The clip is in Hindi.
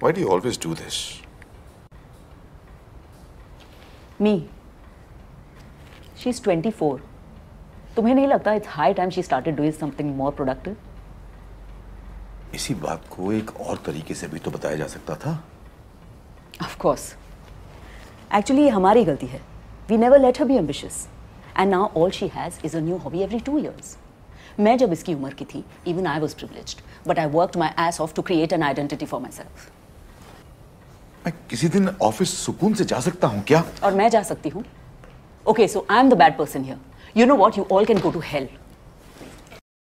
Why do you always do this? Me. She's 24. तुम्हें नहीं लगता it's high time she started doing something more productive? इसी बात को एक और तरीके से भी तो बताया जा सकता था Of course. Actually, ये हमारी गलती है. We never let her be ambitious. And now all she has is a new hobby every two years. मैं जब इसकी उम्र की थी, even I was privileged, but I worked my ass off to create an identity for myself. मैं किसी दिन ऑफ़िस सुकून से जा सकता हूँ, क्या? और मैं जा सकती हूँ? Okay so I am the bad person here you know what you all can go to help